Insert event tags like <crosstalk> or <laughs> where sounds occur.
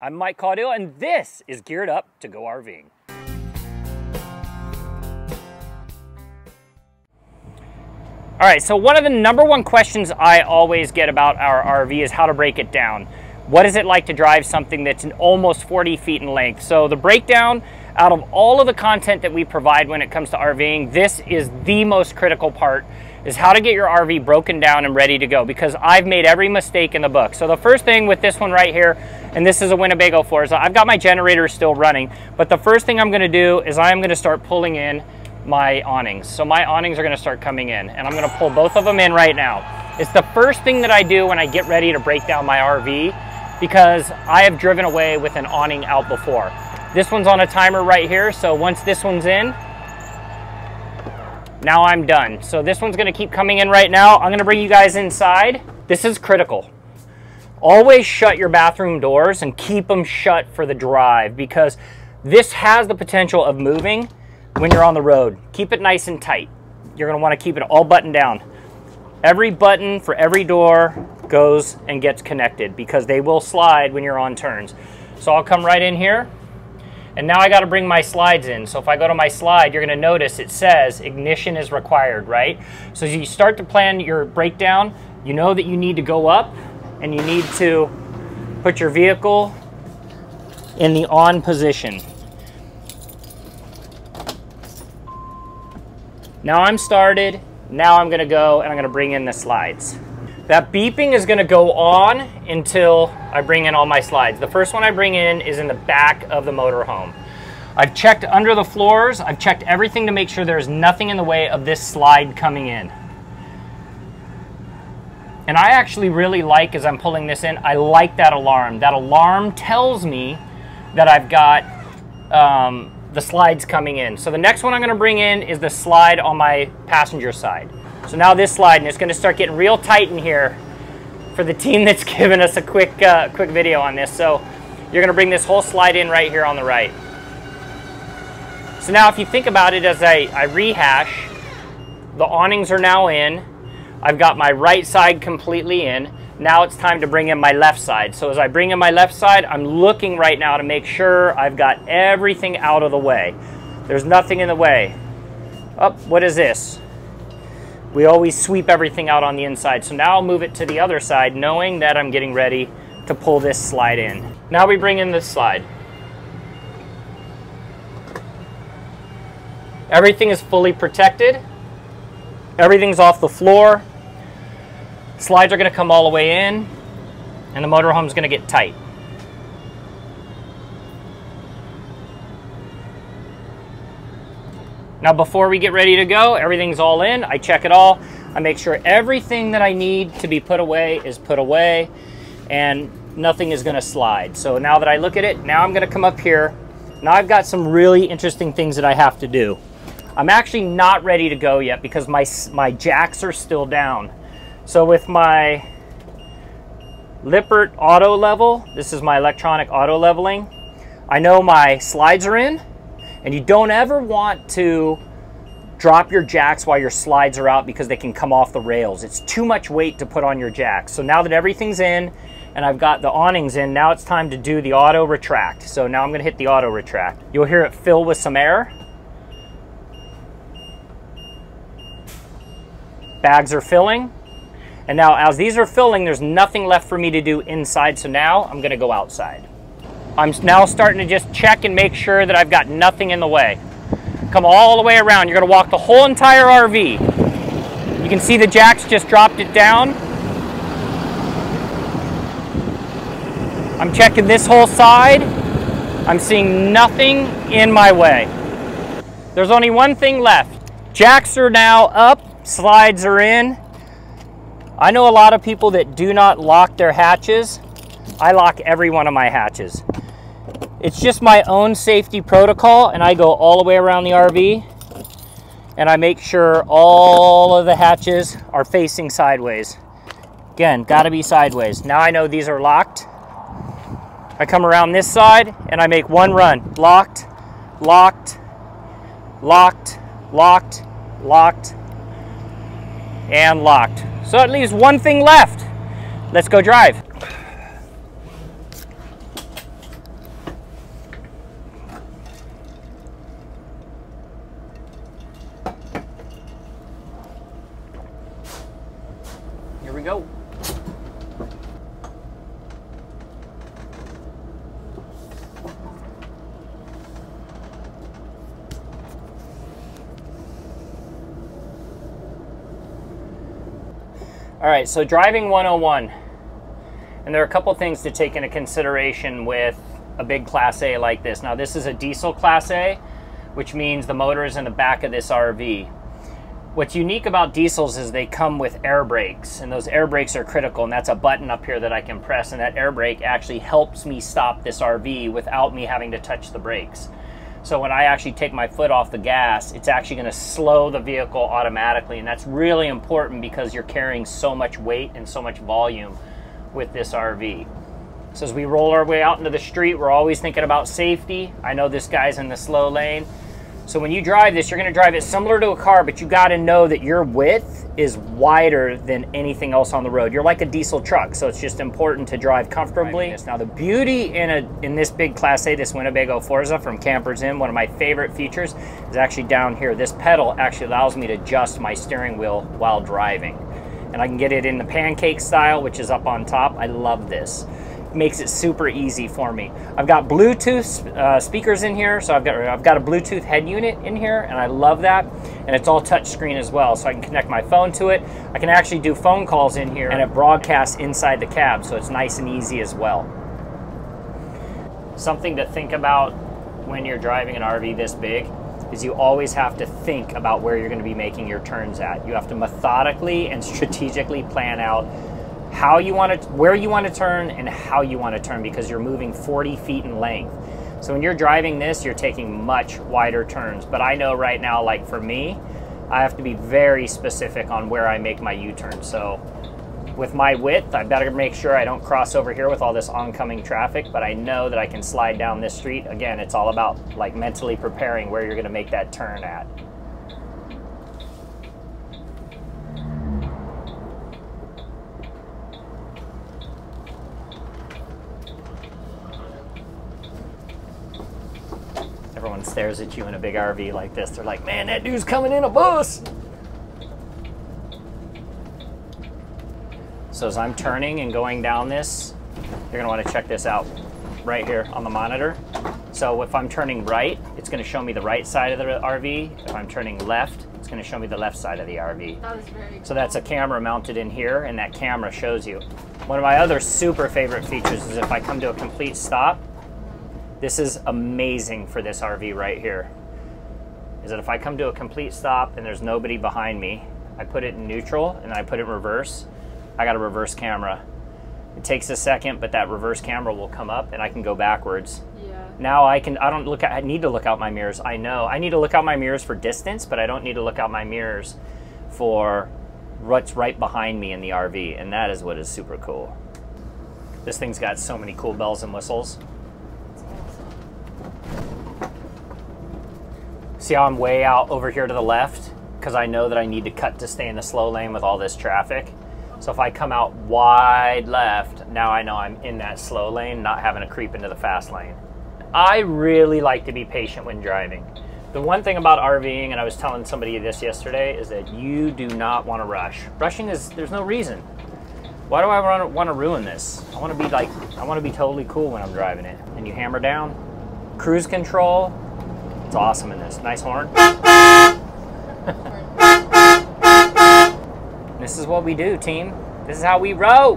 I'm Mike Caudill, and this is Geared Up to Go RVing. All right, so one of the number one questions I always get about our RV is how to break it down. What is it like to drive something that's almost 40 feet in length? So the breakdown, out of all of the content that we provide when it comes to RVing, this is the most critical part is how to get your RV broken down and ready to go because I've made every mistake in the book. So the first thing with this one right here, and this is a Winnebago Forza, I've got my generator still running, but the first thing I'm gonna do is I'm gonna start pulling in my awnings. So my awnings are gonna start coming in and I'm gonna pull both of them in right now. It's the first thing that I do when I get ready to break down my RV because I have driven away with an awning out before. This one's on a timer right here, so once this one's in, now I'm done. So this one's gonna keep coming in right now. I'm gonna bring you guys inside. This is critical. Always shut your bathroom doors and keep them shut for the drive because this has the potential of moving when you're on the road. Keep it nice and tight. You're gonna wanna keep it all buttoned down. Every button for every door goes and gets connected because they will slide when you're on turns. So I'll come right in here and now I gotta bring my slides in. So if I go to my slide, you're gonna notice it says ignition is required, right? So as you start to plan your breakdown, you know that you need to go up and you need to put your vehicle in the on position. Now I'm started. Now I'm gonna go and I'm gonna bring in the slides. That beeping is gonna go on until I bring in all my slides. The first one I bring in is in the back of the motorhome. I've checked under the floors. I've checked everything to make sure there's nothing in the way of this slide coming in. And I actually really like, as I'm pulling this in, I like that alarm. That alarm tells me that I've got um, the slides coming in. So the next one I'm gonna bring in is the slide on my passenger side. So now this slide, and it's gonna start getting real tight in here for the team <laughs> that's given us a quick, uh, quick video on this. So you're gonna bring this whole slide in right here on the right. So now if you think about it as I, I rehash, the awnings are now in. I've got my right side completely in. Now it's time to bring in my left side. So as I bring in my left side, I'm looking right now to make sure I've got everything out of the way. There's nothing in the way. Up, oh, what is this? We always sweep everything out on the inside. So now I'll move it to the other side, knowing that I'm getting ready to pull this slide in. Now we bring in this slide. Everything is fully protected. Everything's off the floor. Slides are going to come all the way in, and the motorhome is going to get tight. Now before we get ready to go, everything's all in. I check it all. I make sure everything that I need to be put away is put away and nothing is gonna slide. So now that I look at it, now I'm gonna come up here. Now I've got some really interesting things that I have to do. I'm actually not ready to go yet because my, my jacks are still down. So with my Lippert auto level, this is my electronic auto leveling, I know my slides are in and you don't ever want to drop your jacks while your slides are out because they can come off the rails. It's too much weight to put on your jacks. So now that everything's in and I've got the awnings in, now it's time to do the auto retract. So now I'm gonna hit the auto retract. You'll hear it fill with some air. Bags are filling. And now as these are filling, there's nothing left for me to do inside. So now I'm gonna go outside. I'm now starting to just check and make sure that I've got nothing in the way. Come all the way around. You're gonna walk the whole entire RV. You can see the jacks just dropped it down. I'm checking this whole side. I'm seeing nothing in my way. There's only one thing left. Jacks are now up, slides are in, I know a lot of people that do not lock their hatches. I lock every one of my hatches. It's just my own safety protocol and I go all the way around the RV and I make sure all of the hatches are facing sideways. Again, gotta be sideways. Now I know these are locked. I come around this side and I make one run. Locked, locked, locked, locked, locked, and locked. So it leaves one thing left. Let's go drive. All right, so driving 101. And there are a couple things to take into consideration with a big Class A like this. Now, this is a diesel Class A, which means the motor is in the back of this RV. What's unique about diesels is they come with air brakes, and those air brakes are critical, and that's a button up here that I can press, and that air brake actually helps me stop this RV without me having to touch the brakes. So when I actually take my foot off the gas, it's actually going to slow the vehicle automatically, and that's really important because you're carrying so much weight and so much volume with this RV. So as we roll our way out into the street, we're always thinking about safety. I know this guy's in the slow lane. So when you drive this, you're gonna drive it similar to a car, but you gotta know that your width is wider than anything else on the road. You're like a diesel truck, so it's just important to drive comfortably. Now the beauty in a in this big Class A, this Winnebago Forza from Campers Inn, one of my favorite features is actually down here. This pedal actually allows me to adjust my steering wheel while driving. And I can get it in the pancake style, which is up on top. I love this makes it super easy for me. I've got Bluetooth uh, speakers in here, so I've got I've got a Bluetooth head unit in here, and I love that. And it's all touchscreen as well, so I can connect my phone to it. I can actually do phone calls in here, and it broadcasts inside the cab, so it's nice and easy as well. Something to think about when you're driving an RV this big is you always have to think about where you're going to be making your turns at. You have to methodically and strategically plan out how you want to, where you want to turn and how you want to turn because you're moving 40 feet in length. So when you're driving this, you're taking much wider turns. But I know right now, like for me, I have to be very specific on where I make my U-turn. So with my width, I better make sure I don't cross over here with all this oncoming traffic, but I know that I can slide down this street. Again, it's all about like mentally preparing where you're gonna make that turn at. Stares at you in a big RV like this. They're like, man, that dude's coming in a bus. So as I'm turning and going down this, you're gonna wanna check this out right here on the monitor. So if I'm turning right, it's gonna show me the right side of the RV. If I'm turning left, it's gonna show me the left side of the RV. That was very cool. So that's a camera mounted in here, and that camera shows you. One of my other super favorite features is if I come to a complete stop, this is amazing for this RV right here. Is that if I come to a complete stop and there's nobody behind me, I put it in neutral and I put it in reverse. I got a reverse camera. It takes a second, but that reverse camera will come up and I can go backwards. Yeah. Now I can I don't look at I need to look out my mirrors. I know. I need to look out my mirrors for distance, but I don't need to look out my mirrors for what's right behind me in the RV, and that is what is super cool. This thing's got so many cool bells and whistles. See how I'm way out over here to the left? Because I know that I need to cut to stay in the slow lane with all this traffic. So if I come out wide left, now I know I'm in that slow lane, not having to creep into the fast lane. I really like to be patient when driving. The one thing about RVing, and I was telling somebody this yesterday, is that you do not want to rush. Rushing is, there's no reason. Why do I want to ruin this? I want to be like, I want to be totally cool when I'm driving it. And you hammer down, cruise control, it's awesome in this. Nice horn. <laughs> This is what we do, team. This is how we row.